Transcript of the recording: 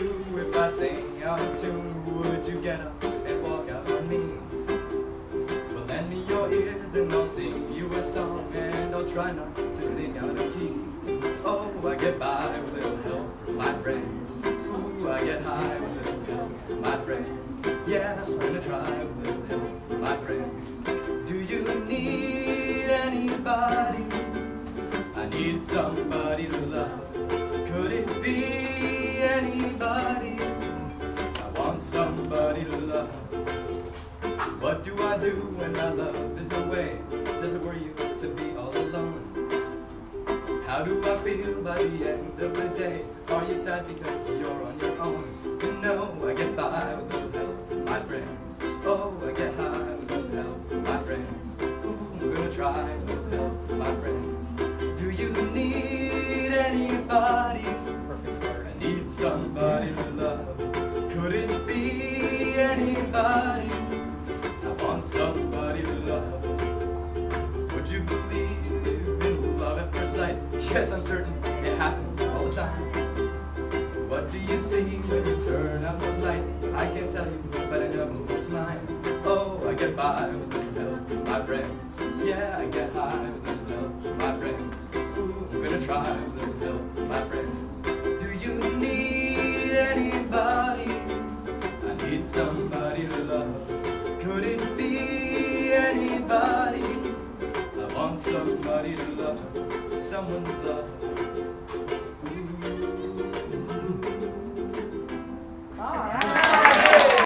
do if I sing out of tune? Would you get up and walk out on me? Well, lend me your ears and I'll sing you a song and I'll try not to sing out of key. Oh, I get by with a little help from my friends. Ooh, I get high with a little help from my friends. Yeah, I'm gonna try with a little help from my friends. Do you need anybody? I need somebody to love. Somebody to love. What do I do when my love is away? Does it worry you to be all alone? How do I feel by the end of the day? Are you sad because you're on your own? No, I get by with a little help from my friends. Oh, I get high with a little help from my friends. Ooh, I'm gonna try with a little help from my friends. Do you need anybody? Anybody? I want somebody to love. Would you believe in love at first sight? Yes, I'm certain it happens all the time. What do you see when you turn out the light? I can't tell you, but I know it's mine. Oh, I get by with a little help from my friends. Yeah, I get high with a little help from my friends. Ooh, I'm gonna try with a little help from my friends. Do you need anybody? Anybody? I want somebody to love, someone to love.